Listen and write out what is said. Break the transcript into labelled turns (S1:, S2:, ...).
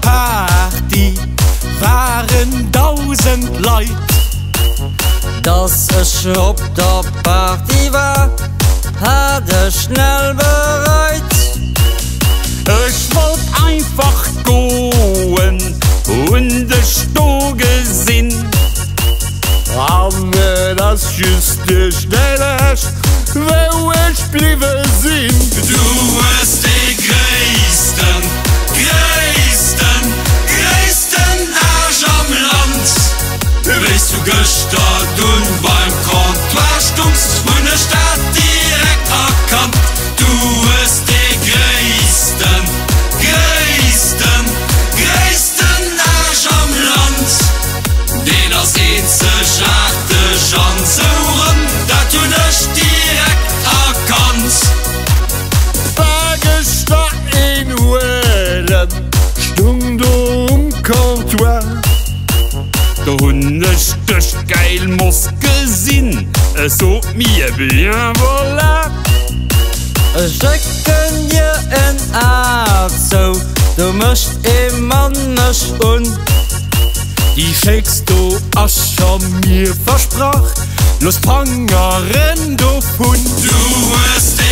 S1: Party waren tausend Leute.
S2: Dass es auf der Party war, hatte schnell bereit.
S1: Ich wollte einfach gehen und ich sto gesinn.
S3: Aber das ist nicht schlecht, wo ich bliebe sind.
S1: Du durch geil muss gesinn. So mir bien voilà.
S2: Stecken dir en ab so du mcht e mannech und
S3: Die schickst du ascher mir versprach Los Pangeren du hun
S1: du hast